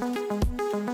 うん。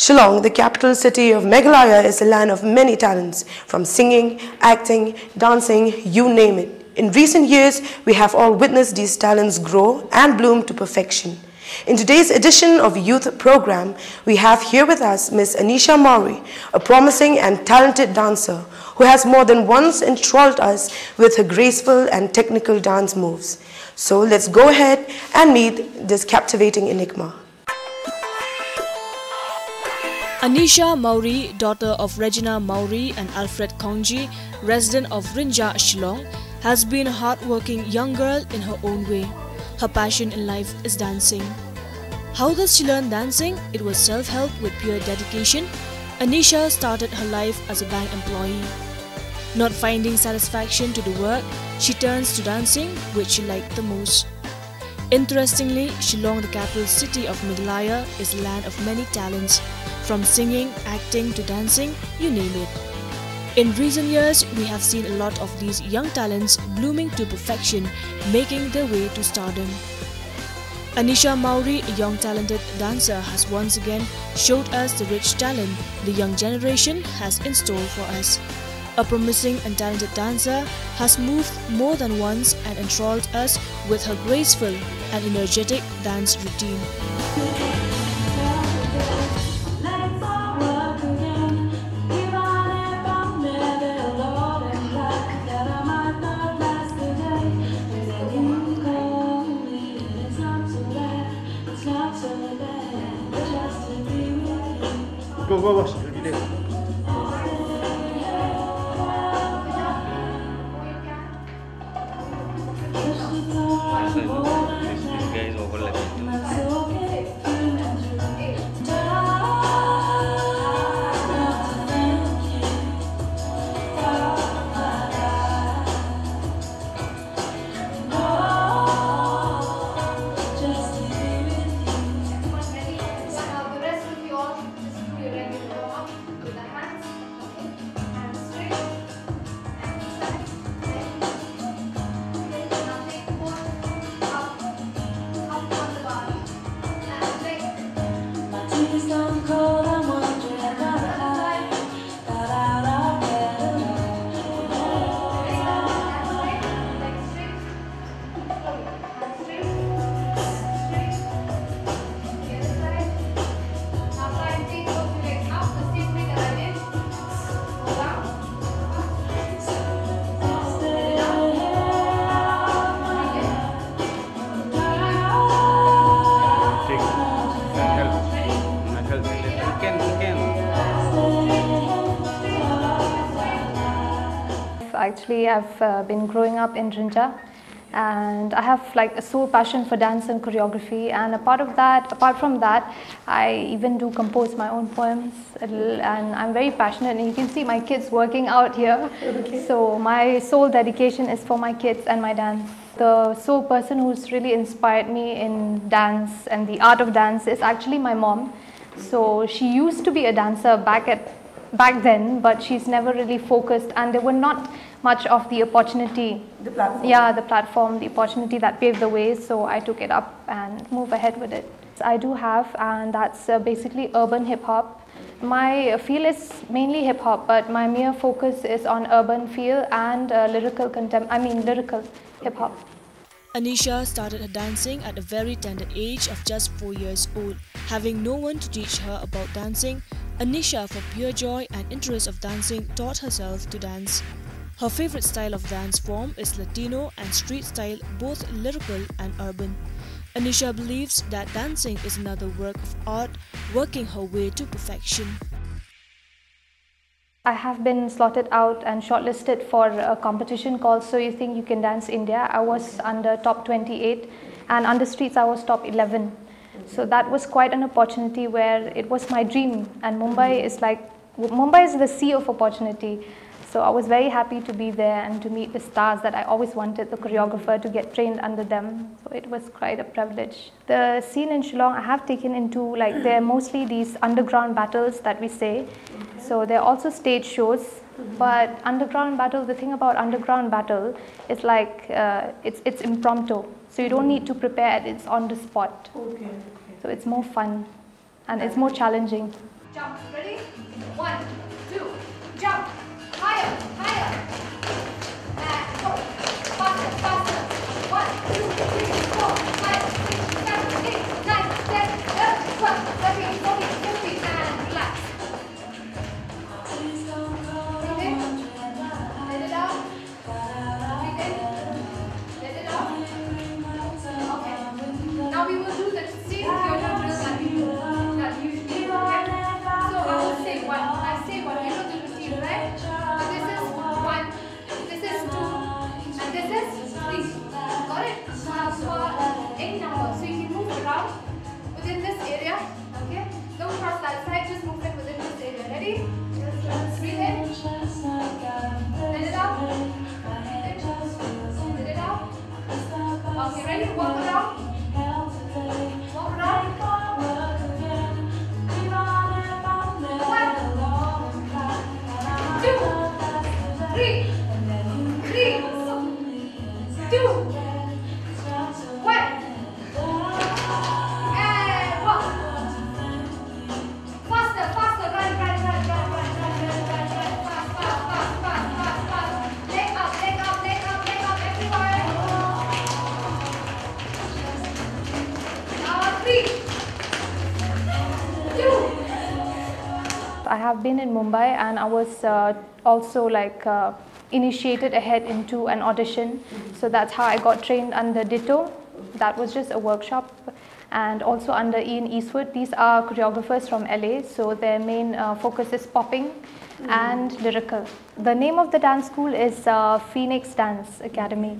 Shillong, the capital city of Meghalaya, is a land of many talents, from singing, acting, dancing, you name it. In recent years, we have all witnessed these talents grow and bloom to perfection. In today's edition of Youth Program, we have here with us Miss Anniesha Mawrie, a promising and talented dancer who has more than once enthralled us with her graceful and technical dance moves. So let's go ahead and meet this captivating enigma. Anniesha Mawrie, daughter of Regina Mawrie and Alfred Kongji, resident of Rynjah, Shillong, has been a hardworking young girl in her own way. Her passion in life is dancing. How does she learn dancing? It was self-help with pure dedication. Anniesha started her life as a bank employee. Not finding satisfaction to the work, she turns to dancing, which she liked the most. Interestingly, Shillong, the capital city of Meghalaya, is a land of many talents. From singing, acting to dancing, you name it. In recent years, we have seen a lot of these young talents blooming to perfection, making their way to stardom. Anniesha Mawrie, a young talented dancer, has once again showed us the rich talent the young generation has in store for us. A promising and talented dancer has moved more than once and enthralled us with her graceful and energetic dance routine. Go, go, I've uh, been growing up in Rynjah and I have like a sole passion for dance and choreography and a part of that, apart from that, I even do compose my own poems and I'm very passionate and you can see my kids working out here. So my sole dedication is for my kids and my dance. The sole person who's really inspired me in dance and the art of dance is actually my mom. So she used to be a dancer back at back then, but she's never really focused, and there were not much of the opportunity. The platform. Yeah, the platform, the opportunity that paved the way, so I took it up and move ahead with it. I do have, and that's uh, basically urban hip hop. My feel is mainly hip hop, but my mere focus is on urban feel and uh, lyrical contem. I mean lyrical hip hop. Anniesha started her dancing at a very tender age of just 4 years old. Having no one to teach her about dancing, Anniesha, for pure joy and interest of dancing, taught herself to dance. Her favorite style of dance form is Latino and street style, both lyrical and urban. Anniesha believes that dancing is another work of art, working her way to perfection. I have been slotted out and shortlisted for a competition called So You Think You Can Dance India. I was under top 28 and under streets I was top 11. So that was quite an opportunity where it was my dream. And Mumbai is like, Mumbai is the sea of opportunity. So I was very happy to be there and to meet the stars that I always wanted, the choreographer, to get trained under them. So it was quite a privilege. The scene in Shillong I have taken into like they're mostly these underground battles that we say. So they're also stage shows. But underground battle, the thing about underground battle is like uh, it's it's impromptu. So you don't need to prepare it; it's on the spot. Okay. So it's more fun and it's more challenging. Jump. Ready? One, two, jump. はく have been in Mumbai and I was uh, also like uh, initiated ahead into an audition. So that's how I got trained under Ditto. That was just a workshop. And also under Ian Eastwood. These are choreographers from LA. So their main uh, focus is popping and lyrical. The name of the dance school is uh, Phoenix Dance Academy.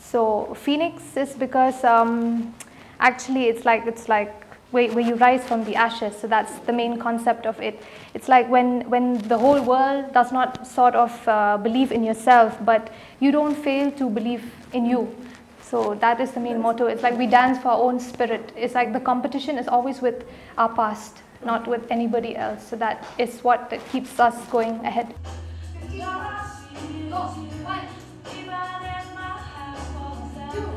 So Phoenix is because um, actually it's like it's like where, where you rise from the ashes. So that's the main concept of it. It's like when, when the whole world does not sort of uh, believe in yourself, but you don't fail to believe in you. So that is the main motto. It's like we dance for our own spirit. It's like the competition is always with our past, not with anybody else. So that is what that keeps us going ahead. Fifty dollars. Go. One. Two.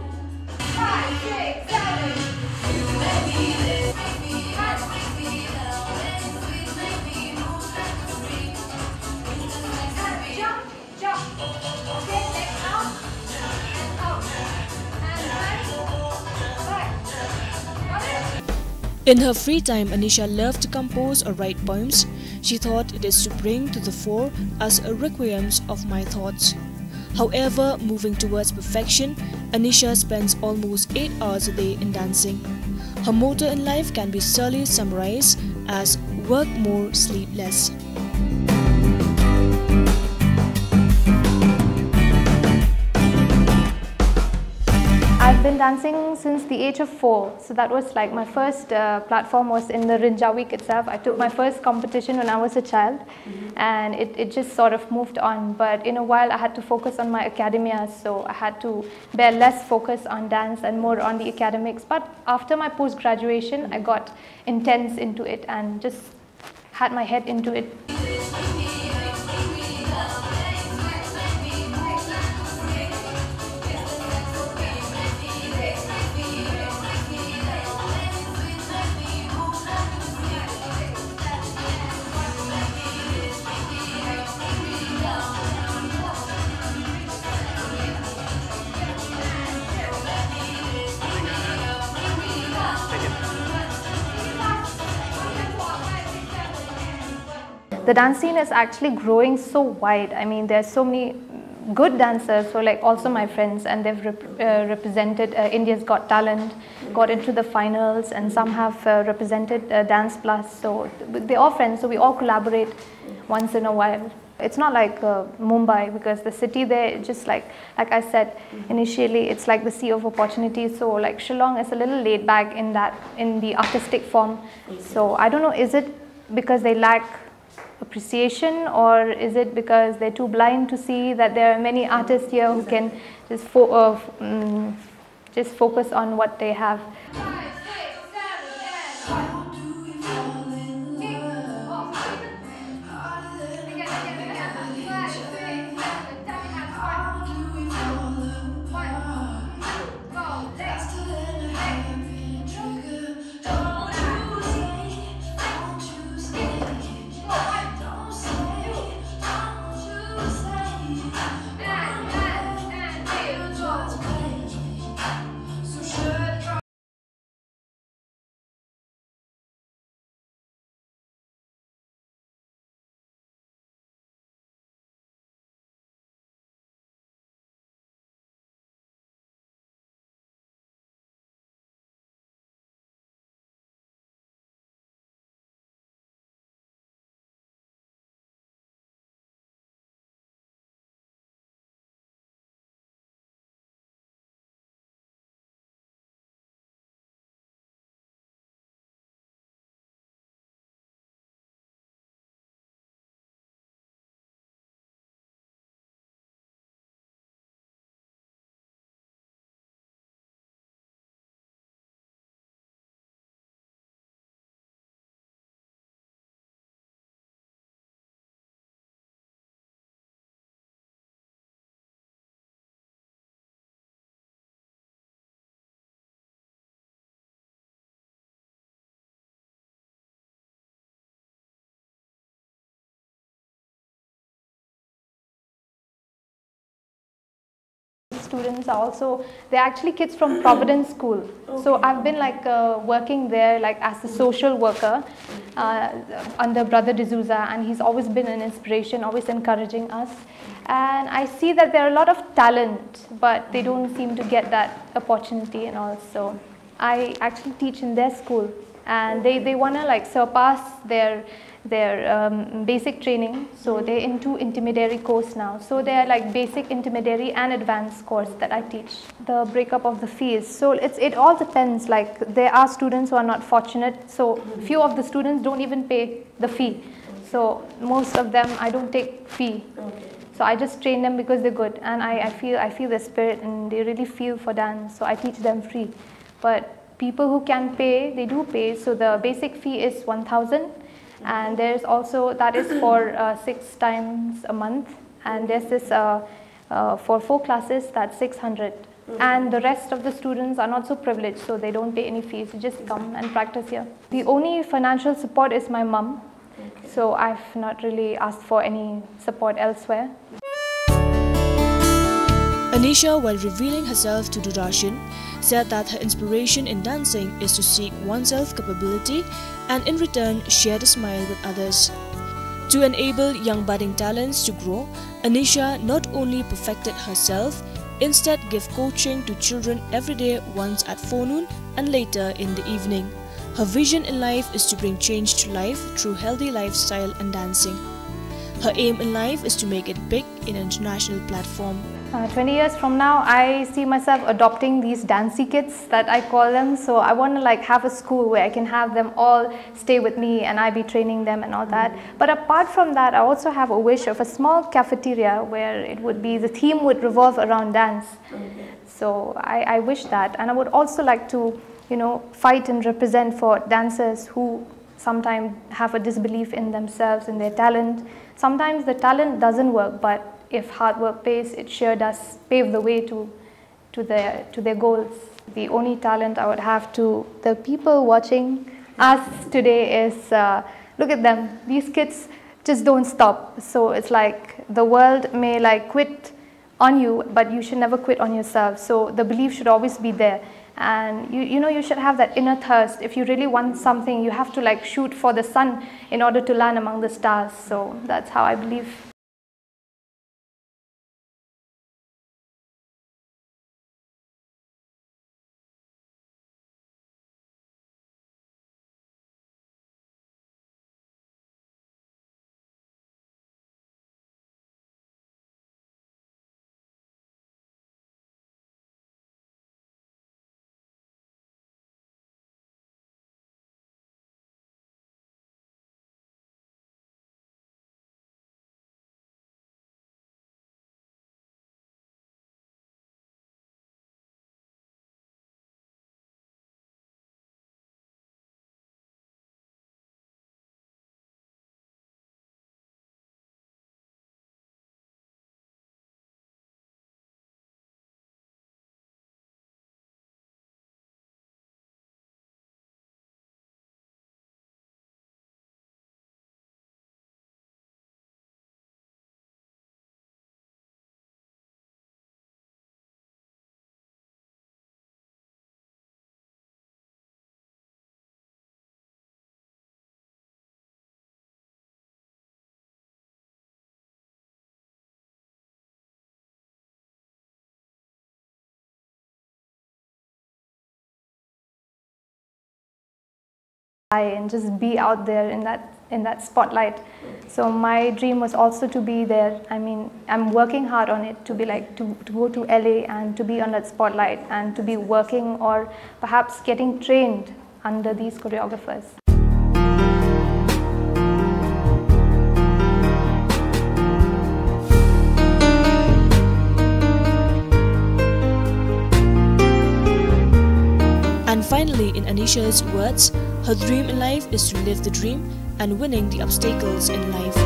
Five, six, seven. And In her free time, Anniesha loved to compose or write poems. She thought it is to bring to the fore as a requiems of my thoughts. However, moving towards perfection, Anniesha spends almost 8 hours a day in dancing. Her motto in life can be solely summarized as work more, sleep less. Been dancing since the age of four. So that was like my first uh, platform was in the Rynjah week itself. I took my first competition when I was a child and it, it just sort of moved on. But in a while I had to focus on my academia. So I had to bear less focus on dance and more on the academics. But after my post graduation, I got intense into it and just had my head into it. The dance scene is actually growing so wide. I mean, there's so many good dancers are like also my friends and they've rep- uh, represented uh, India's Got Talent, got into the finals and some have uh, represented uh, Dance Plus. So they're all friends, so we all collaborate once in a while. It's not like uh, Mumbai because the city there, just like like I said initially, it's like the sea of opportunities. So like Shillong is a little laid back in that in the artistic form. So I don't know, is it because they lack appreciation or is it because they're too blind to see that there are many artists here who can just fo- uh, mm, just focus on what they have. Students are also they're actually kids from providence school. So i've been like uh, working there like as a social worker uh, under brother d'souza and he's always been an inspiration always encouraging us. And i see that there are a lot of talent but they don't seem to get that opportunity and also i actually teach in their school and they, they want to like surpass their their um, basic training. So they're into intermediary course now. So they're like basic intermediary and advanced course that i teach. The breakup of the fees. So it's it all depends. Like there are students who are not fortunate. So few of the students don't even pay the fee. So most of them i don't take fee. So i just train them because they're good. And I, I feel i feel the spirit and they really feel for dance. So i teach them free. But people who can pay they do pay. So the basic fee is 1000 and there's also that is for uh, six times a month. And there's this uh, uh, for four classes that's 600 and the rest of the students are not so privileged so they don't pay any fees. You just come and practice here. The only financial support is my mum. So i've not really asked for any support elsewhere Anniesha, while revealing herself to Doordarshan, said that her inspiration in dancing is to seek oneself capability and in return share the smile with others. To enable young budding talents to grow, Anniesha not only perfected herself, instead gave coaching to children every day once at forenoon and later in the evening. Her vision in life is to bring change to life through healthy lifestyle and dancing. Her aim in life is to make it big in an international platform. Uh, 20 years from now, I see myself adopting these dancey kids that I call them. So I want to like have a school where I can have them all stay with me and I be training them and all that. But apart from that, I also have a wish of a small cafeteria where it would be the theme would revolve around dance. So I, I wish that, and I would also like to, you know, fight and represent for dancers who sometimes have a disbelief in themselves and their talent. Sometimes the talent doesn't work, but if hard work pays, it sure does pave the way to, to, their, to their goals. The only talent I would have to the people watching us today is uh, look at them. These kids just don't stop. So it's like the world may like quit on you, but you should never quit on yourself. So the belief should always be there. And you, you know, you should have that inner thirst. If you really want something, you have to like shoot for the sun in order to land among the stars. So that's how I believe. And just be out there in that in that spotlight. So my dream was also to be there. I mean i'm working hard on it to be like to, to go to la and to be on that spotlight and to be working or perhaps getting trained under these choreographers finally, in Anniesha's words, her dream in life is to live the dream and winning the obstacles in life.